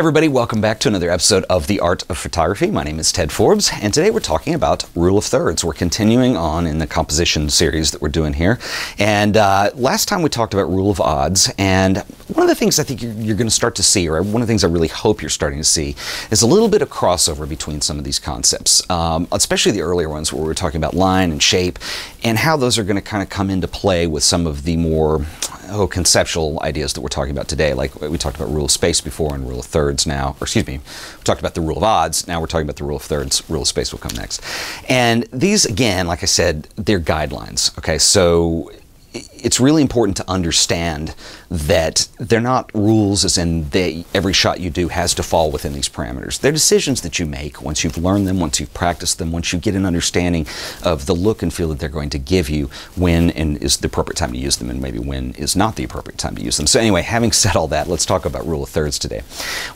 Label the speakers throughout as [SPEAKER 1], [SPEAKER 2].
[SPEAKER 1] everybody, welcome back to another episode of The Art of Photography. My name is Ted Forbes, and today we're talking about rule of thirds. We're continuing on in the composition series that we're doing here. And uh, last time we talked about rule of odds, and one of the things I think you're, you're going to start to see, or one of the things I really hope you're starting to see, is a little bit of crossover between some of these concepts, um, especially the earlier ones where we we're talking about line and shape, and how those are going to kind of come into play with some of the more oh, conceptual ideas that we're talking about today. Like we talked about rule of space before and rule of thirds now, or excuse me, we talked about the rule of odds. Now we're talking about the rule of thirds. Rule of space will come next. And these, again, like I said, they're guidelines. Okay, so it's really important to understand that they're not rules as in they, every shot you do has to fall within these parameters. They're decisions that you make once you've learned them, once you've practiced them, once you get an understanding of the look and feel that they're going to give you when and is the appropriate time to use them and maybe when is not the appropriate time to use them. So anyway, having said all that, let's talk about rule of thirds today.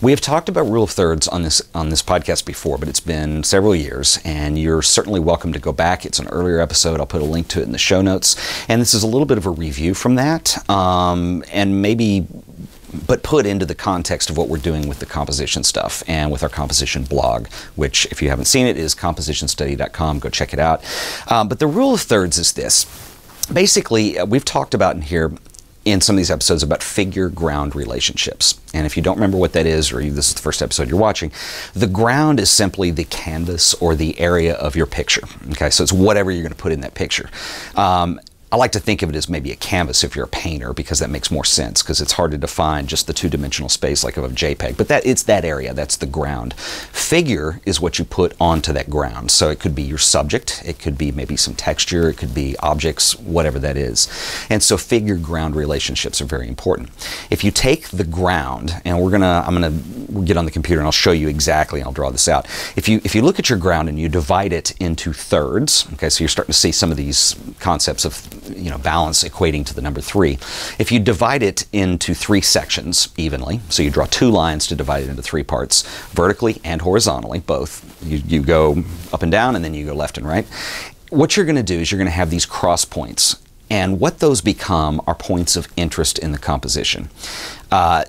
[SPEAKER 1] We have talked about rule of thirds on this on this podcast before, but it's been several years and you're certainly welcome to go back. It's an earlier episode. I'll put a link to it in the show notes. And this is a little bit of a review from that, um, and maybe but put into the context of what we're doing with the composition stuff and with our composition blog, which, if you haven't seen it, is compositionstudy.com. Go check it out. Um, but the rule of thirds is this. Basically, uh, we've talked about in here in some of these episodes about figure ground relationships. And if you don't remember what that is, or this is the first episode you're watching, the ground is simply the canvas or the area of your picture. Okay, so it's whatever you're going to put in that picture. Um, I like to think of it as maybe a canvas if you're a painter because that makes more sense because it's hard to define just the two-dimensional space like of a JPEG. But that it's that area, that's the ground. Figure is what you put onto that ground. So it could be your subject, it could be maybe some texture, it could be objects, whatever that is. And so figure ground relationships are very important. If you take the ground, and we're gonna, I'm gonna get on the computer and I'll show you exactly, I'll draw this out. If you if you look at your ground and you divide it into thirds, okay, so you're starting to see some of these concepts of you know, balance equating to the number three. If you divide it into three sections evenly, so you draw two lines to divide it into three parts, vertically and horizontally, both. You, you go up and down and then you go left and right. What you're going to do is you're going to have these cross points. And what those become are points of interest in the composition. Uh,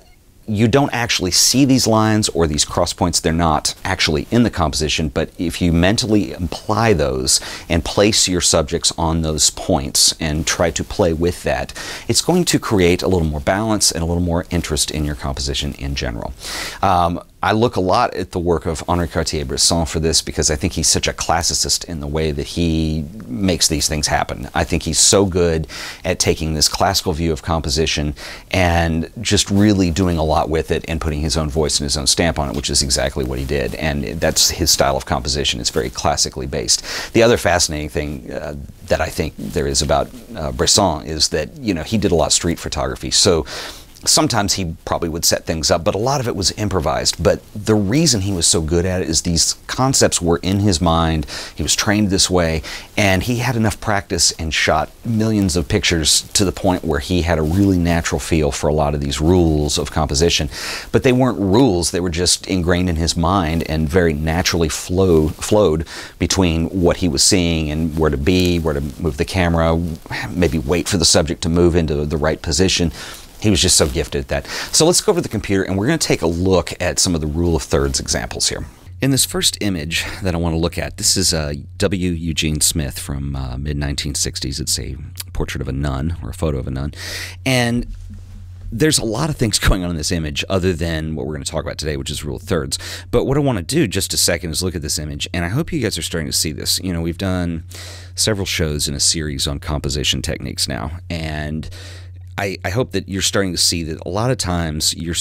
[SPEAKER 1] you don't actually see these lines or these cross points. They're not actually in the composition, but if you mentally imply those and place your subjects on those points and try to play with that, it's going to create a little more balance and a little more interest in your composition in general. Um, I look a lot at the work of Henri Cartier-Bresson for this because I think he's such a classicist in the way that he makes these things happen. I think he's so good at taking this classical view of composition and just really doing a lot with it and putting his own voice and his own stamp on it, which is exactly what he did. And that's his style of composition. It's very classically based. The other fascinating thing uh, that I think there is about uh, Bresson is that, you know, he did a lot of street photography. So sometimes he probably would set things up, but a lot of it was improvised. But the reason he was so good at it is these concepts were in his mind. He was trained this way, and he had enough practice and shot millions of pictures to the point where he had a really natural feel for a lot of these rules of composition. But they weren't rules, they were just ingrained in his mind and very naturally flow, flowed between what he was seeing and where to be, where to move the camera, maybe wait for the subject to move into the right position he was just so gifted at that. So let's go over to the computer and we're going to take a look at some of the rule of thirds examples here. In this first image that I want to look at, this is uh, W. Eugene Smith from uh, mid 1960s. It's a portrait of a nun or a photo of a nun. And there's a lot of things going on in this image other than what we're going to talk about today, which is rule of thirds. But what I want to do just a second is look at this image, and I hope you guys are starting to see this. You know, we've done several shows in a series on composition techniques now, and I, I hope that you're starting to see that a lot of times you're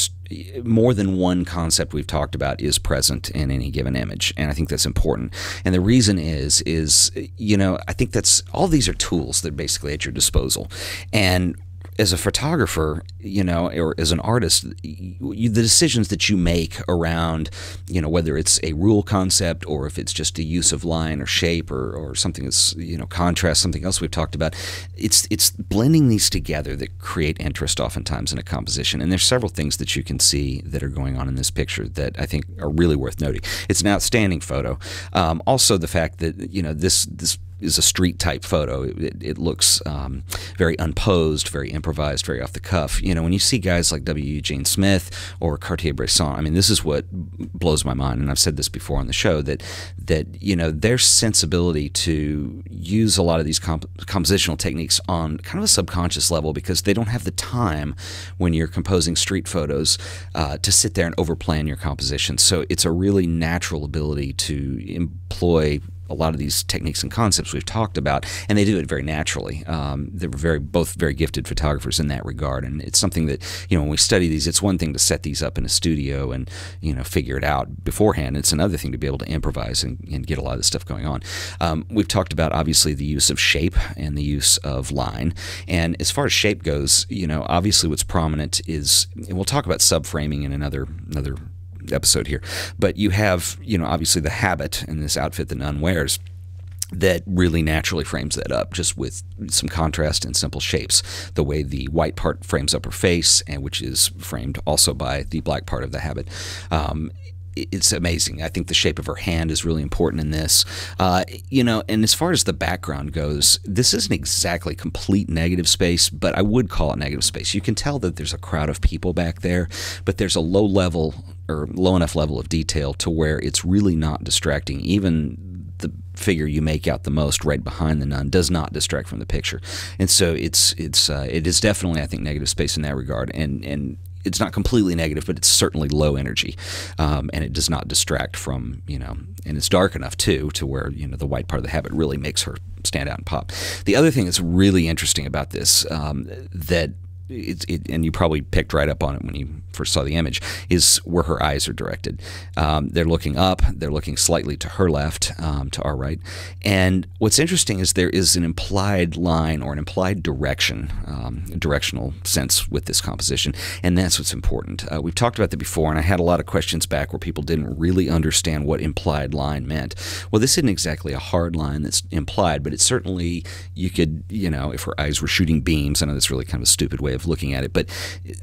[SPEAKER 1] more than one concept we've talked about is present in any given image and i think that's important. And the reason is is you know i think that's all these are tools that are basically at your disposal. And as a photographer, you know, or as an artist, you, the decisions that you make around, you know, whether it's a rule concept or if it's just a use of line or shape or, or something that's, you know, contrast, something else we've talked about, it's it's blending these together that create interest oftentimes in a composition. And there's several things that you can see that are going on in this picture that I think are really worth noting. It's an outstanding photo. Um, also, the fact that you know this this is a street type photo. It, it looks um, very unposed, very improvised, very off the cuff. You know, when you see guys like W. Eugene Smith or Cartier-Bresson, I mean, this is what blows my mind, and I've said this before on the show that that you know their sensibility to use a lot of these comp compositional techniques on kind of a subconscious level because they don't have the time when you're composing street photos uh, to sit there and overplan your composition. So it's a really natural ability to employ a lot of these techniques and concepts we've talked about, and they do it very naturally. Um, they're very both very gifted photographers in that regard, and it's something that you know when we study these, it's one thing to set these up in a studio and you know figure it out beforehand. It's another thing to be able to improvise and, and get a lot of this stuff going on. Um, we've talked about obviously the use of shape and the use of line, and as far as shape goes, you know obviously what's prominent is, and we'll talk about subframing in another another episode here. But you have, you know, obviously the habit in this outfit that Nun wears that really naturally frames that up just with some contrast and simple shapes. The way the white part frames up her face, and which is framed also by the black part of the habit. Um, it's amazing. I think the shape of her hand is really important in this. Uh, you know, and as far as the background goes, this isn't exactly complete negative space, but I would call it negative space. You can tell that there's a crowd of people back there, but there's a low level or low enough level of detail to where it's really not distracting. Even the figure you make out the most right behind the nun does not distract from the picture, and so it's it's uh, it is definitely I think negative space in that regard, and and it's not completely negative, but it's certainly low energy, um, and it does not distract from you know, and it's dark enough too to where you know the white part of the habit really makes her stand out and pop. The other thing that's really interesting about this um, that it, it, and you probably picked right up on it when you first saw the image, is where her eyes are directed. Um, they're looking up, they're looking slightly to her left, um, to our right. And what's interesting is there is an implied line or an implied direction, um, directional sense with this composition, and that's what's important. Uh, we've talked about that before, and I had a lot of questions back where people didn't really understand what implied line meant. Well, this isn't exactly a hard line that's implied, but it's certainly, you could, you know, if her eyes were shooting beams, I know that's really kind of a stupid way of looking at it, but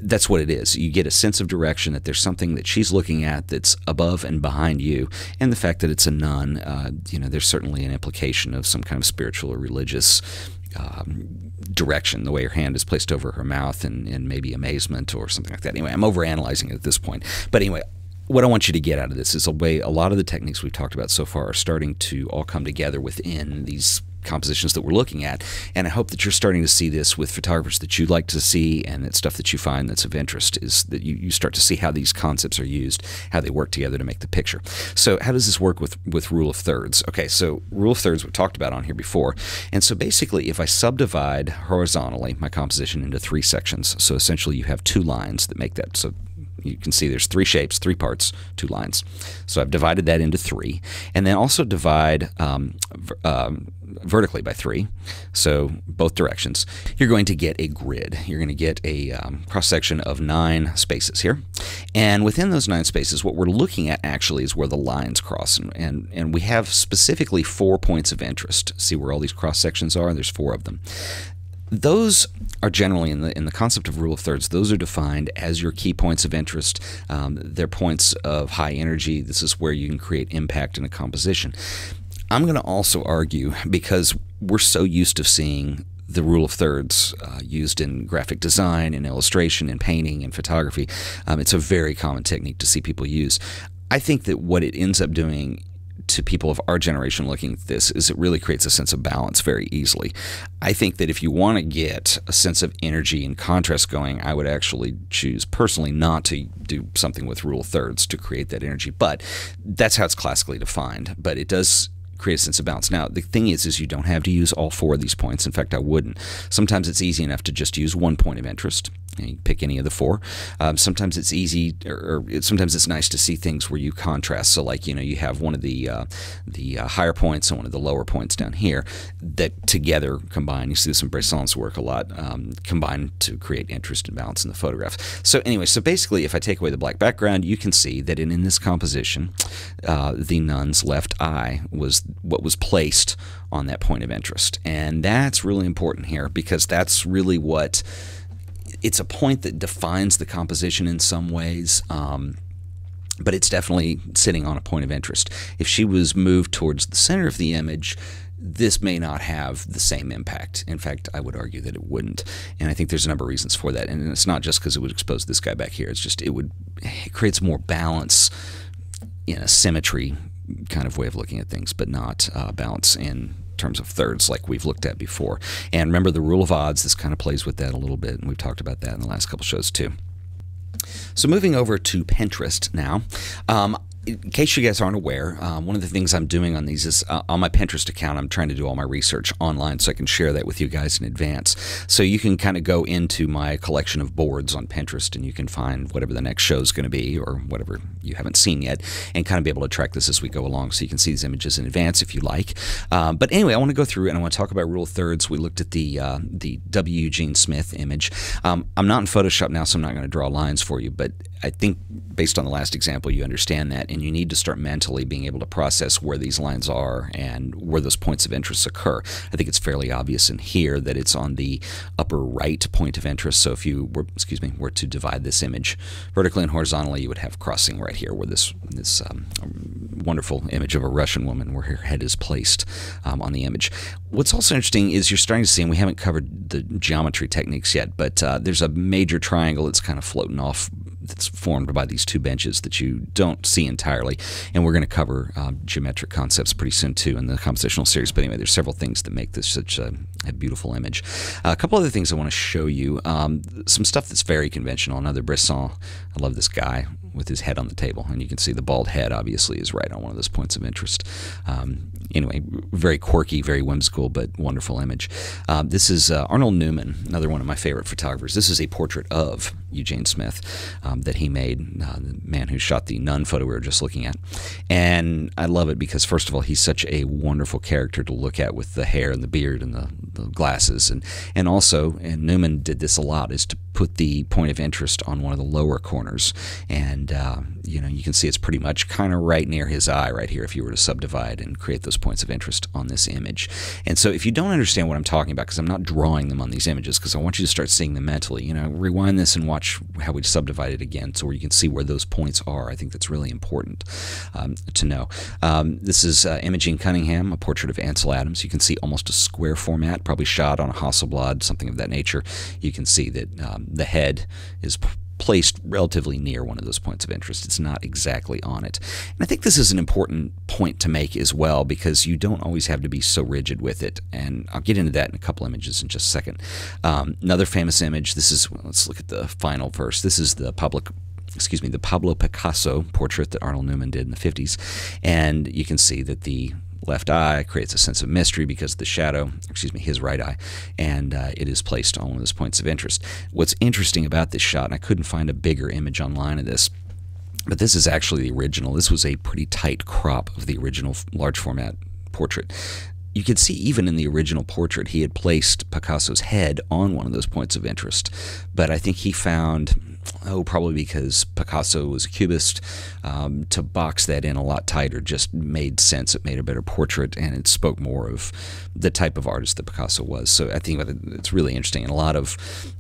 [SPEAKER 1] that's what it is. You get a sense of direction that there's something that she's looking at that's above and behind you, and the fact that it's a nun, uh, you know, there's certainly an implication of some kind of spiritual or religious um, direction, the way her hand is placed over her mouth, and, and maybe amazement or something like that. Anyway, I'm overanalyzing it at this point. But anyway, what I want you to get out of this is a way a lot of the techniques we've talked about so far are starting to all come together within these compositions that we're looking at. And I hope that you're starting to see this with photographers that you'd like to see and that stuff that you find that's of interest is that you, you start to see how these concepts are used, how they work together to make the picture. So how does this work with, with rule of thirds? Okay, so rule of thirds we talked about on here before. And so basically if I subdivide horizontally my composition into three sections, so essentially you have two lines that make that. So you can see there's three shapes, three parts, two lines. So I've divided that into three. And then also divide um, um, vertically by three, so both directions. You're going to get a grid. You're going to get a um, cross section of nine spaces here. And within those nine spaces, what we're looking at actually is where the lines cross. And, and, and we have specifically four points of interest. See where all these cross sections are? There's four of them those are generally in the in the concept of rule of thirds. Those are defined as your key points of interest. Um, they're points of high energy. This is where you can create impact in a composition. I'm going to also argue because we're so used to seeing the rule of thirds uh, used in graphic design and illustration and painting and photography. Um, it's a very common technique to see people use. I think that what it ends up doing to people of our generation looking at this is it really creates a sense of balance very easily. I think that if you want to get a sense of energy and contrast going, I would actually choose personally not to do something with rule of thirds to create that energy. But that's how it's classically defined. But it does create a sense of balance. Now, the thing is, is you don't have to use all four of these points. In fact, I wouldn't. Sometimes it's easy enough to just use one point of interest. You pick any of the four. Um, sometimes it's easy, or, or sometimes it's nice to see things where you contrast. So, like you know, you have one of the uh, the uh, higher points and one of the lower points down here that together combine. You see this in Bresson's work a lot. Um, combine to create interest and balance in the photograph. So, anyway, so basically, if I take away the black background, you can see that in, in this composition, uh, the nun's left eye was what was placed on that point of interest, and that's really important here because that's really what it's a point that defines the composition in some ways. Um, but it's definitely sitting on a point of interest. If she was moved towards the center of the image, this may not have the same impact. In fact, I would argue that it wouldn't. And I think there's a number of reasons for that. And it's not just because it would expose this guy back here. It's just it would it creates more balance in a symmetry kind of way of looking at things, but not uh, balance in terms of thirds like we've looked at before. And remember the rule of odds, this kind of plays with that a little bit, and we've talked about that in the last couple shows too. So moving over to Pinterest now, um, in case you guys aren't aware, um, one of the things I'm doing on these is uh, on my Pinterest account, I'm trying to do all my research online so I can share that with you guys in advance. So you can kind of go into my collection of boards on Pinterest and you can find whatever the next show is going to be or whatever you haven't seen yet and kind of be able to track this as we go along so you can see these images in advance if you like. Um, but anyway, I want to go through and I want to talk about rule of thirds. We looked at the, uh, the W. Eugene Smith image. Um, I'm not in Photoshop now, so I'm not going to draw lines for you, but I think based on the last example, you understand that, and you need to start mentally being able to process where these lines are and where those points of interest occur. I think it's fairly obvious in here that it's on the upper right point of interest. So if you were, excuse me, were to divide this image vertically and horizontally, you would have crossing right here, where this this um, wonderful image of a Russian woman, where her head is placed um, on the image. What's also interesting is you're starting to see, and we haven't covered the geometry techniques yet, but uh, there's a major triangle that's kind of floating off that's formed by these two benches that you don't see entirely. And we're going to cover um, geometric concepts pretty soon too in the compositional series. But anyway, there's several things that make this such a, a beautiful image. Uh, a couple other things I want to show you. Um, some stuff that's very conventional. Another Bresson. I love this guy with his head on the table. And you can see the bald head obviously is right on one of those points of interest. Um, anyway, very quirky, very whimsical, but wonderful image. Um, this is uh, Arnold Newman, another one of my favorite photographers. This is a portrait of Eugene Smith um, that he made, uh, the man who shot the nun photo we were just looking at. And I love it because, first of all, he's such a wonderful character to look at with the hair and the beard and the, the glasses. And, and also, and Newman did this a lot, is to put the point of interest on one of the lower corners. And, uh, you know, you can see it's pretty much kind of right near his eye right here if you were to subdivide and create those points of interest on this image. And so if you don't understand what I'm talking about, because I'm not drawing them on these images, because I want you to start seeing them mentally, you know, rewind this and watch how we subdivide it again so where you can see where those points are. I think that's really important um, to know. Um, this is uh, Imogen Cunningham, a portrait of Ansel Adams. You can see almost a square format, probably shot on a Hasselblad, something of that nature. You can see that um, the head is placed relatively near one of those points of interest. It's not exactly on it. And I think this is an important point to make as well because you don't always have to be so rigid with it. And I'll get into that in a couple images in just a second. Um, another famous image, this is, well, let's look at the final verse. This is the public excuse me, the Pablo Picasso portrait that Arnold Newman did in the 50s. And you can see that the left eye creates a sense of mystery because of the shadow, excuse me, his right eye, and uh, it is placed on one of those points of interest. What's interesting about this shot, and I couldn't find a bigger image online of this, but this is actually the original. This was a pretty tight crop of the original large format portrait. You could see even in the original portrait, he had placed Picasso's head on one of those points of interest, but I think he found oh, probably because Picasso was a cubist. Um, to box that in a lot tighter just made sense. It made a better portrait, and it spoke more of the type of artist that Picasso was. So I think it's really interesting. And a lot of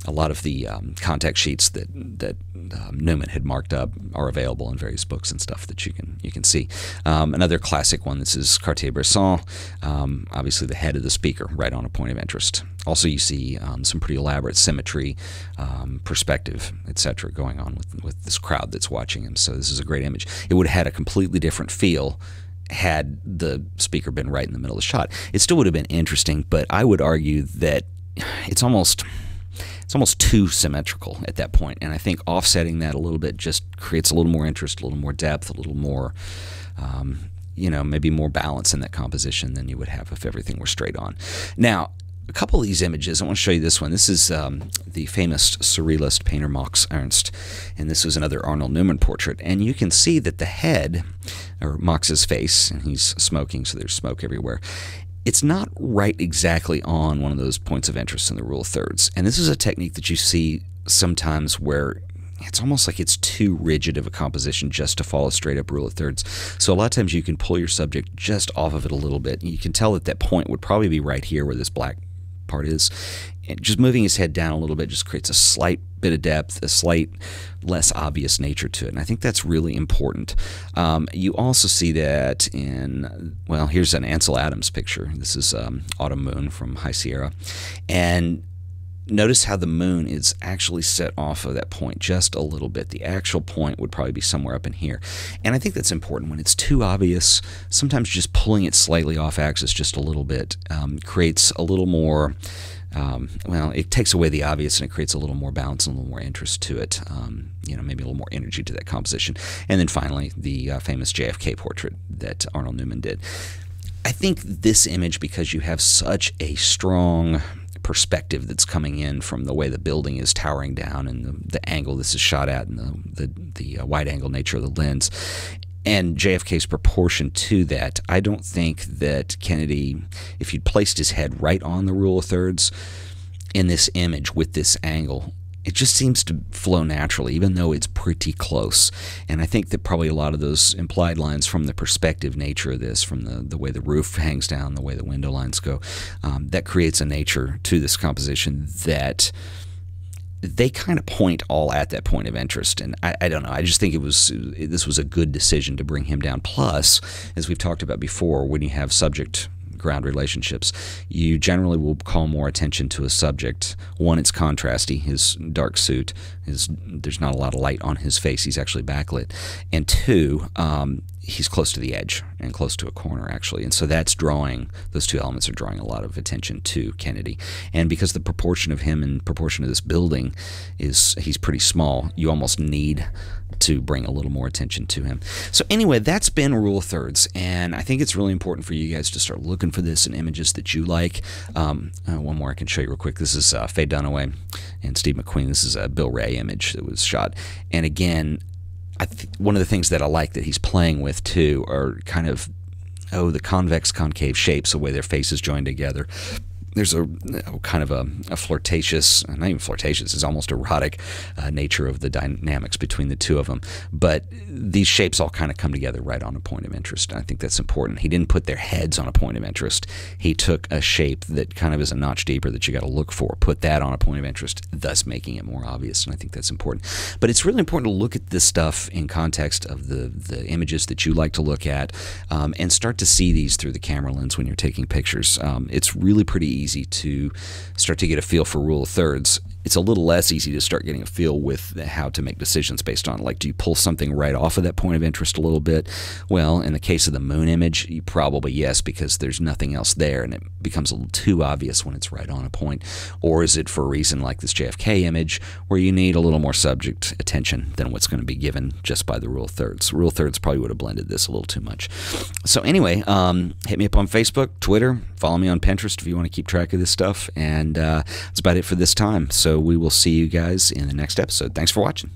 [SPEAKER 1] a lot of the um, contact sheets that that um, Newman had marked up are available in various books and stuff that you can you can see. Um, another classic one. This is Cartier-Bresson. Um, obviously, the head of the speaker right on a point of interest. Also, you see um, some pretty elaborate symmetry, perspective, etc., going on with, with this crowd that's watching him. So this is a great image. It would have had a completely different feel had the speaker been right in the middle of the shot. It still would have been interesting, but I would argue that it's almost it's almost too symmetrical at that point. And I think offsetting that a little bit just creates a little more interest, a little more depth, a little more. Um, you know, maybe more balance in that composition than you would have if everything were straight on. Now, a couple of these images. I want to show you this one. This is um, the famous surrealist painter Max Ernst, and this was another Arnold Newman portrait. And you can see that the head, or Max's face, and he's smoking, so there's smoke everywhere. It's not right exactly on one of those points of interest in the rule of thirds. And this is a technique that you see sometimes where it's almost like it's too rigid of a composition just to follow straight up rule of thirds. So a lot of times you can pull your subject just off of it a little bit. You can tell that that point would probably be right here where this black part is. just moving his head down a little bit just creates a slight bit of depth, a slight less obvious nature to it. And I think that's really important. Um, you also see that in, well, here's an Ansel Adams picture. This is um, Autumn Moon from High Sierra. And notice how the moon is actually set off of that point just a little bit. The actual point would probably be somewhere up in here. And I think that's important. When it's too obvious, sometimes just pulling it slightly off axis just a little bit um, creates a little more um, well, it takes away the obvious and it creates a little more balance and a little more interest to it. Um, you know, maybe a little more energy to that composition. And then finally, the uh, famous JFK portrait that Arnold Newman did. I think this image, because you have such a strong perspective that's coming in from the way the building is towering down and the, the angle this is shot at and the, the, the uh, wide angle nature of the lens. And JFK's proportion to that, I don't think that Kennedy, if you'd placed his head right on the rule of thirds in this image with this angle, it just seems to flow naturally, even though it's pretty close. And I think that probably a lot of those implied lines from the perspective nature of this, from the, the way the roof hangs down, the way the window lines go, um, that creates a nature to this composition that they kind of point all at that point of interest. And I, I, don't know. I just think it was this was a good decision to bring him down. Plus, as we've talked about before, when you have subject ground relationships, you generally will call more attention to a subject. One, it's contrasty. His dark suit, his there's not a lot of light on his face. He's actually backlit. And two, um, he's close to the edge and close to a corner actually. And so that's drawing those two elements are drawing a lot of attention to kennedy. And because the proportion of him and proportion of this building is he's pretty small you almost need to bring a little more attention to him. So anyway that's been rule of thirds. And i think it's really important for you guys to start looking for this in images that you like. Um, uh, one more i can show you real quick. This is uh, faye dunaway and steve mcqueen. This is a bill ray image that was shot. And again one of the things that I like that he's playing with too are kind of oh the convex concave shapes, the way their faces join together there's a, kind of a, a, flirtatious, not even flirtatious, it's almost erotic uh, nature of the dynamics between the two of them. But these shapes all kind of come together right on a point of interest. I think that's important. He didn't put their heads on a point of interest. He took a shape that kind of is a notch deeper that you got to look for, put that on a point of interest, thus making it more obvious. And I think that's important. But it's really important to look at this stuff in context of the, the images that you like to look at um, and start to see these through the camera lens when you're taking pictures. Um, it's really pretty easy easy to start to get a feel for rule of thirds it's a little less easy to start getting a feel with how to make decisions based on like do you pull something right off of that point of interest a little bit? Well in the case of the moon image you probably yes because there's nothing else there and it becomes a little too obvious when it's right on a point. Or is it for a reason like this JFK image where you need a little more subject attention than what's going to be given just by the rule of thirds? Rule of thirds probably would have blended this a little too much. So anyway um, hit me up on Facebook Twitter follow me on Pinterest if you want to keep track of this stuff and uh, that's about it for this time so we will see you guys in the next episode. Thanks for watching.